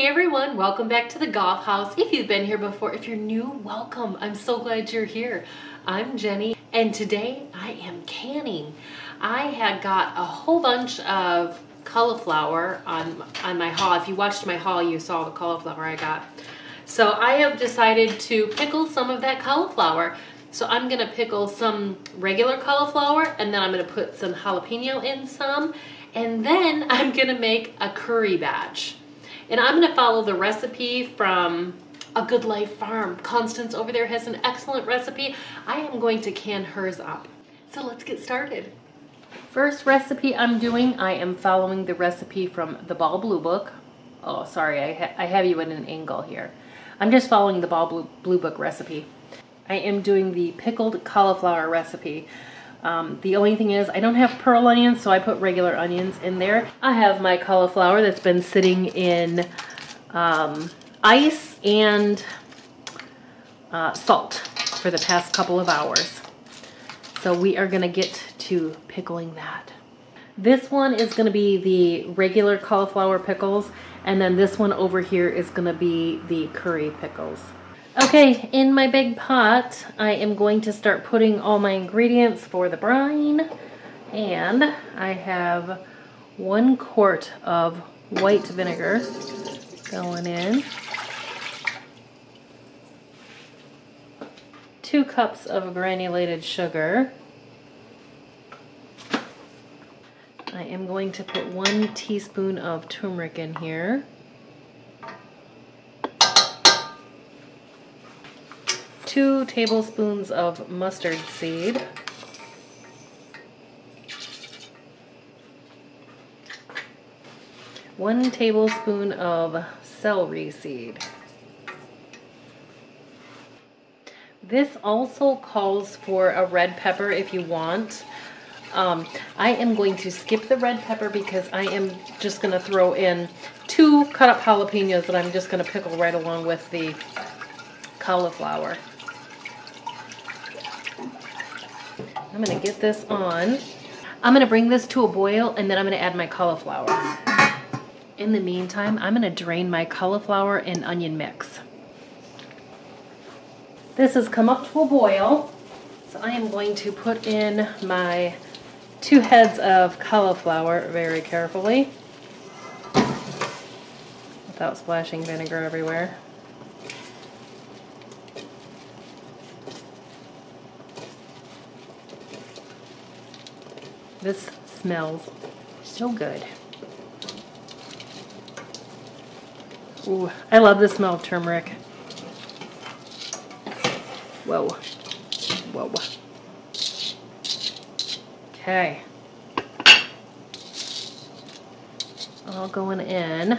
Hey everyone, welcome back to the Gough House. If you've been here before, if you're new, welcome. I'm so glad you're here. I'm Jeni and today I am canning. I had got a whole bunch of cauliflower on, on my haul. If you watched my haul, you saw the cauliflower I got. So I have decided to pickle some of that cauliflower. So I'm gonna pickle some regular cauliflower and then I'm gonna put some jalapeno in some and then I'm gonna make a curry batch. And I'm gonna follow the recipe from A Good Life Farm. Constance over there has an excellent recipe. I am going to can hers up. So let's get started. First recipe I'm doing, I am following the recipe from the Ball Blue Book. Oh, sorry, I, ha I have you at an angle here. I'm just following the Ball Blue, Blue Book recipe. I am doing the pickled cauliflower recipe. Um, the only thing is I don't have pearl onions, so I put regular onions in there. I have my cauliflower that's been sitting in um, ice and uh, salt for the past couple of hours. So we are gonna get to pickling that. This one is gonna be the regular cauliflower pickles, and then this one over here is gonna be the curry pickles. Okay, in my big pot, I am going to start putting all my ingredients for the brine. And I have one quart of white vinegar going in. Two cups of granulated sugar. I am going to put one teaspoon of turmeric in here. Two tablespoons of mustard seed. One tablespoon of celery seed. This also calls for a red pepper if you want. Um, I am going to skip the red pepper because I am just going to throw in two cut up jalapenos that I'm just going to pickle right along with the cauliflower. I'm gonna get this on. I'm gonna bring this to a boil and then I'm gonna add my cauliflower. In the meantime, I'm gonna drain my cauliflower and onion mix. This has come up to a boil, so I am going to put in my two heads of cauliflower very carefully without splashing vinegar everywhere. This smells so good. Ooh, I love the smell of turmeric. Whoa. Whoa. Okay. All going in.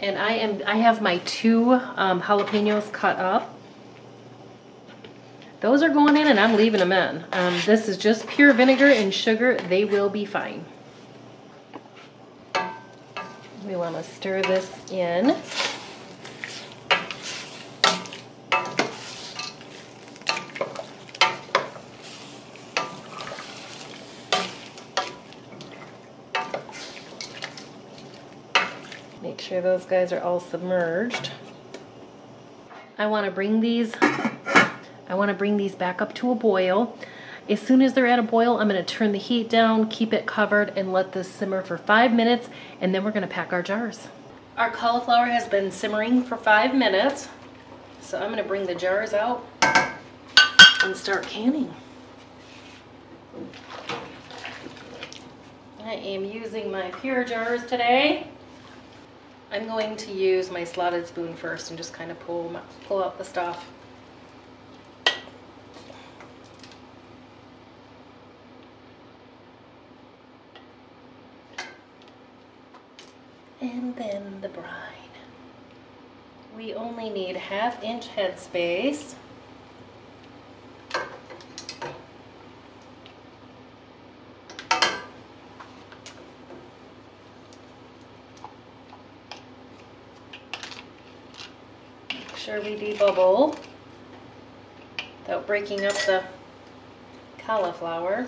And I am I have my two um, jalapenos cut up. Those are going in and I'm leaving them in. Um, this is just pure vinegar and sugar. They will be fine. We want to stir this in. Make sure those guys are all submerged. I want to bring these I want to bring these back up to a boil. As soon as they're at a boil, I'm going to turn the heat down, keep it covered, and let this simmer for five minutes, and then we're going to pack our jars. Our cauliflower has been simmering for five minutes, so I'm going to bring the jars out and start canning. I am using my pure jars today. I'm going to use my slotted spoon first and just kind of pull, pull out the stuff. And then the brine. We only need half inch headspace. Make sure we debubble without breaking up the cauliflower.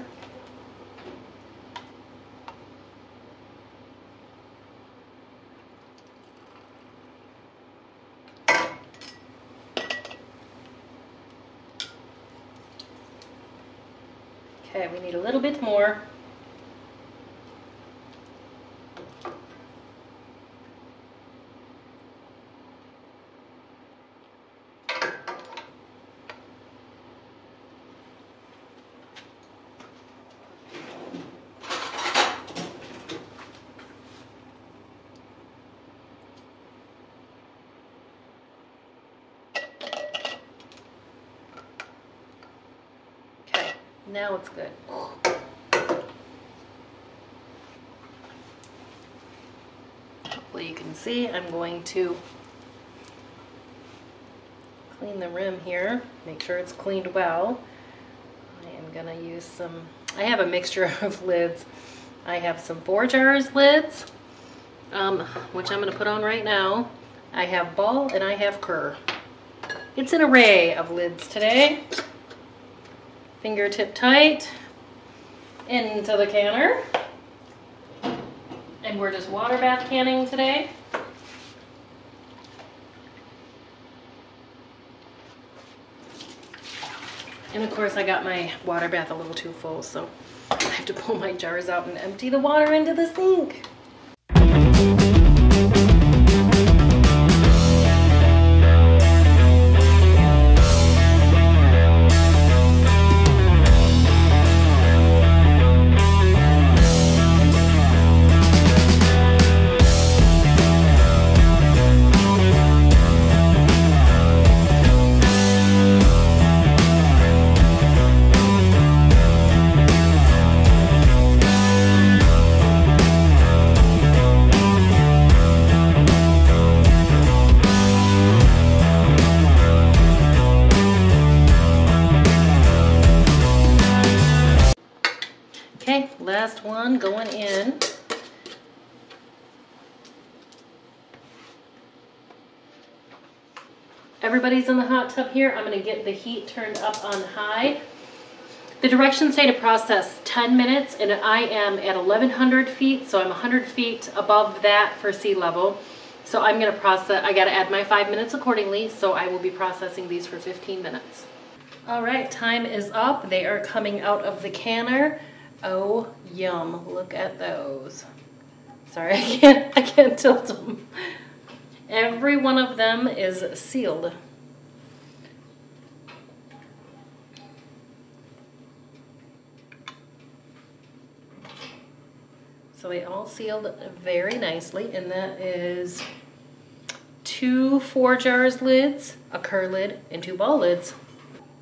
Okay, we need a little bit more. Okay, now it's good. Hopefully you can see, I'm going to clean the rim here, make sure it's cleaned well. I am gonna use some, I have a mixture of lids. I have some Forjars lids, um, which I'm gonna put on right now. I have ball and I have Kerr. It's an array of lids today. Fingertip tight into the canner. And we're just water bath canning today. And of course I got my water bath a little too full, so I have to pull my jars out and empty the water into the sink. Everybody's in the hot tub here. I'm gonna get the heat turned up on high. The directions say to process 10 minutes and I am at 1100 feet, so I'm 100 feet above that for sea level. So I'm gonna process, I gotta add my five minutes accordingly, so I will be processing these for 15 minutes. All right, time is up. They are coming out of the canner. Oh, yum, look at those. Sorry, I can't, I can't tilt them. Every one of them is sealed. So they all sealed very nicely, and that is two Forjars lids, a Kerr lid, and two ball lids.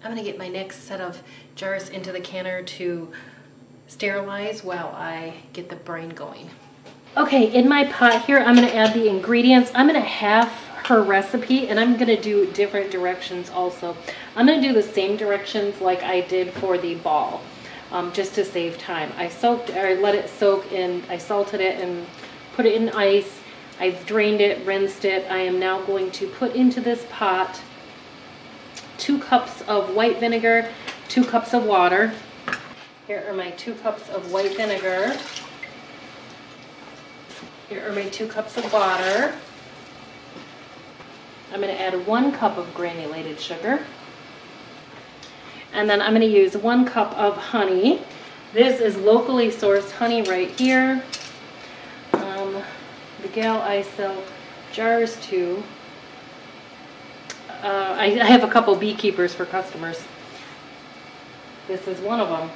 I'm gonna get my next set of jars into the canner to sterilize while I get the brain going. Okay, in my pot here, I'm gonna add the ingredients. I'm gonna half her recipe and I'm gonna do different directions also. I'm gonna do the same directions like I did for the ball, um, just to save time. I soaked, or let it soak in, I salted it and put it in ice. I've drained it, rinsed it. I am now going to put into this pot two cups of white vinegar, two cups of water. Here are my two cups of white vinegar. Here are my two cups of water. I'm going to add one cup of granulated sugar. And then I'm going to use one cup of honey. This is locally sourced honey right here. Um, the gal I sell jars to, uh, I, I have a couple beekeepers for customers. This is one of them.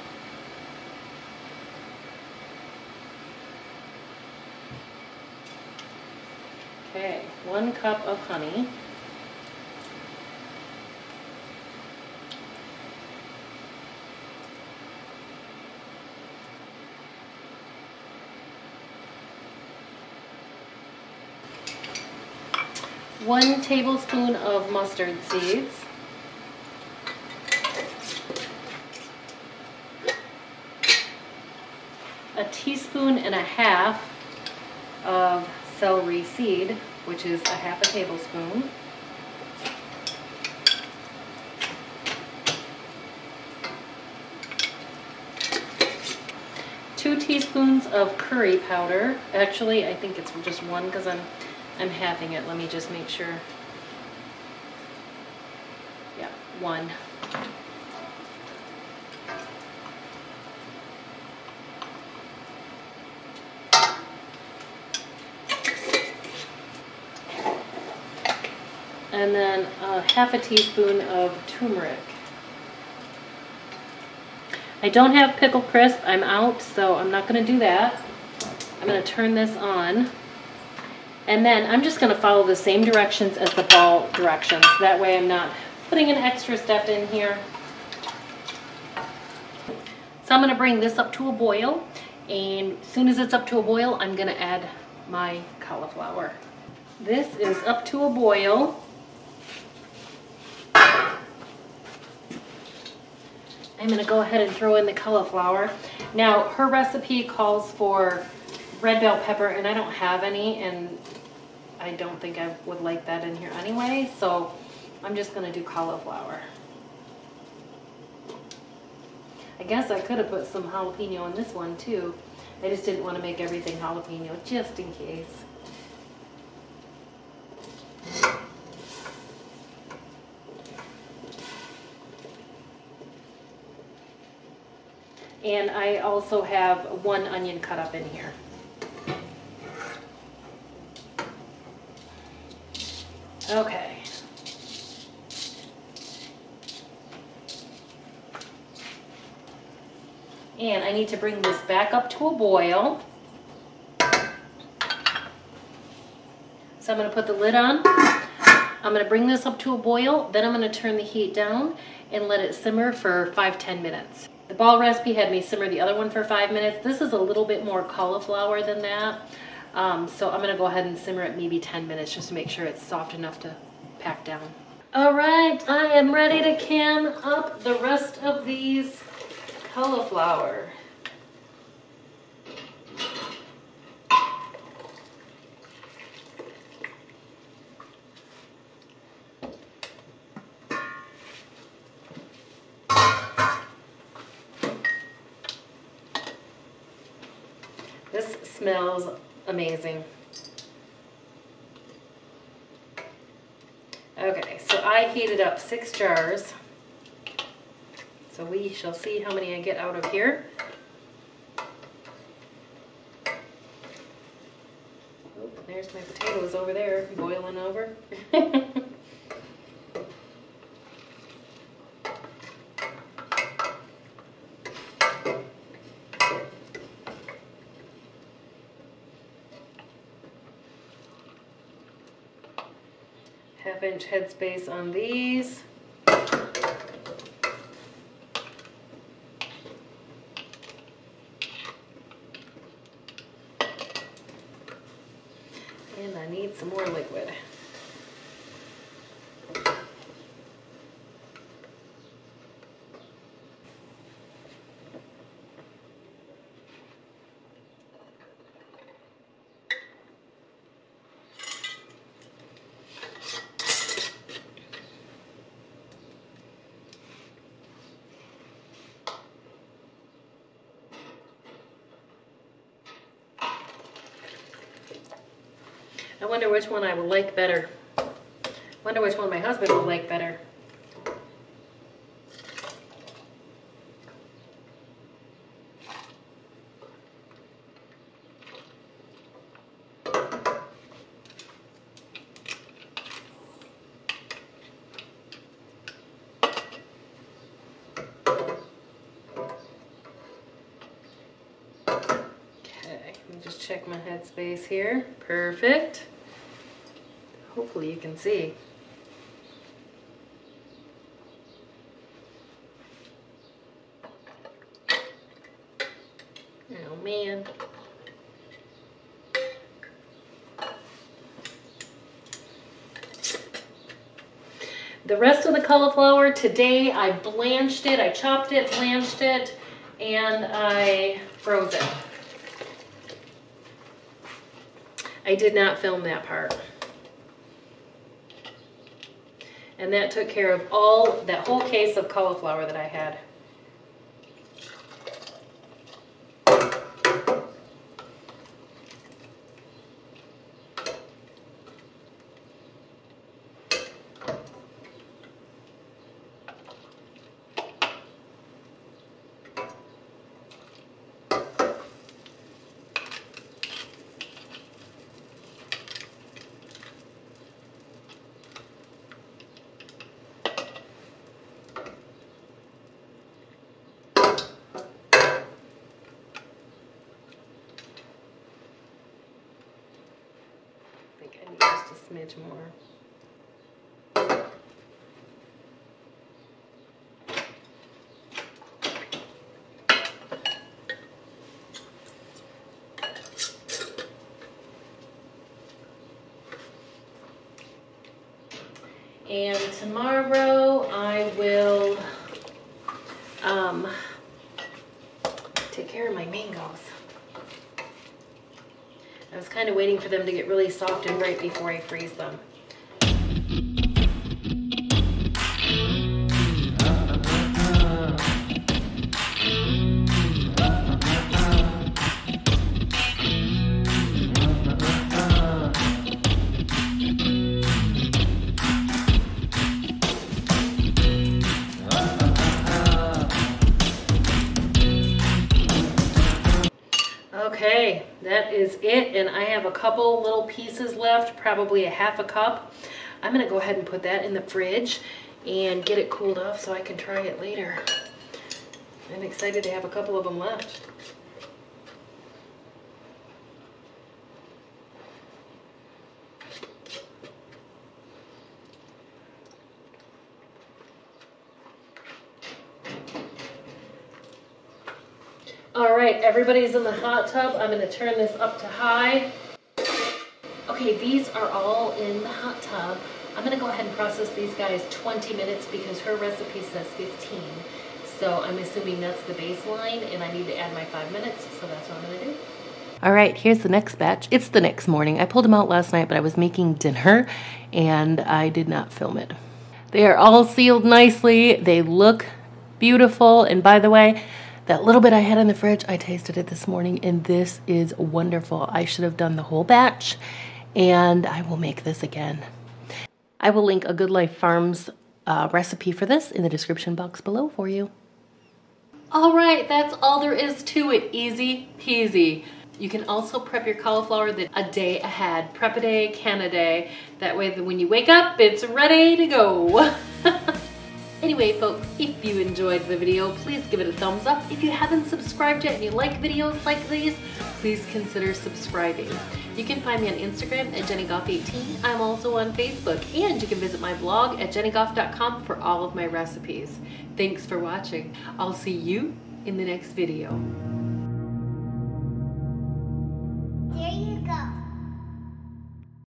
Okay, one cup of honey. One tablespoon of mustard seeds. A teaspoon and a half of celery seed, which is a half a tablespoon. Two teaspoons of curry powder. Actually, I think it's just one because I'm I'm having it. Let me just make sure. Yeah, one. and then a half a teaspoon of turmeric. I don't have pickle crisp, I'm out, so I'm not going to do that. I'm going to turn this on. And then I'm just gonna follow the same directions as the ball directions. That way I'm not putting an extra step in here. So I'm gonna bring this up to a boil and as soon as it's up to a boil, I'm gonna add my cauliflower. This is up to a boil. I'm gonna go ahead and throw in the cauliflower. Now, her recipe calls for red bell pepper and I don't have any and I don't think I would like that in here anyway, so I'm just gonna do cauliflower. I guess I could have put some jalapeno in this one too. I just didn't want to make everything jalapeno, just in case. And I also have one onion cut up in here. Okay. And I need to bring this back up to a boil. So I'm gonna put the lid on. I'm gonna bring this up to a boil, then I'm gonna turn the heat down and let it simmer for five ten minutes. The ball recipe had me simmer the other one for five minutes. This is a little bit more cauliflower than that. Um, so I'm gonna go ahead and simmer it maybe 10 minutes just to make sure it's soft enough to pack down. All right, I am ready to can up the rest of these cauliflower. This smells amazing. Okay, so I heated up six jars. So we shall see how many I get out of here. Oh, there's my potatoes over there, boiling over. Half inch headspace on these. And I need some more liquid. I wonder which one I will like better. Wonder which one my husband will like better. Okay, let me just check my headspace here. Perfect. Hopefully you can see. Oh man. The rest of the cauliflower today I blanched it, I chopped it, blanched it, and I froze it. I did not film that part. And that took care of all, that whole case of cauliflower that I had. Smidge more. And tomorrow I will um, take care of my mangoes. I was kind of waiting for them to get really soft and ripe before I freeze them. It. And I have a couple little pieces left, probably a half a cup. I'm gonna go ahead and put that in the fridge and get it cooled off so I can try it later. I'm excited to have a couple of them left. All right, everybody's in the hot tub. I'm gonna turn this up to high. Okay, these are all in the hot tub. I'm gonna go ahead and process these guys 20 minutes because her recipe says 15. So I'm assuming that's the baseline and I need to add my five minutes, so that's what I'm gonna do. All right, here's the next batch. It's the next morning. I pulled them out last night, but I was making dinner and I did not film it. They are all sealed nicely. They look beautiful. And by the way, that little bit I had in the fridge, I tasted it this morning, and this is wonderful. I should have done the whole batch, and I will make this again. I will link a Good Life Farms uh, recipe for this in the description box below for you. All right, that's all there is to it. Easy peasy. You can also prep your cauliflower a day ahead. Prep a day, can a day. That way when you wake up, it's ready to go. Anyway folks, if you enjoyed the video, please give it a thumbs up. If you haven't subscribed yet and you like videos like these, please consider subscribing. You can find me on Instagram at jenigough18. I'm also on Facebook and you can visit my blog at jenigough.com for all of my recipes. Thanks for watching. I'll see you in the next video. There you go.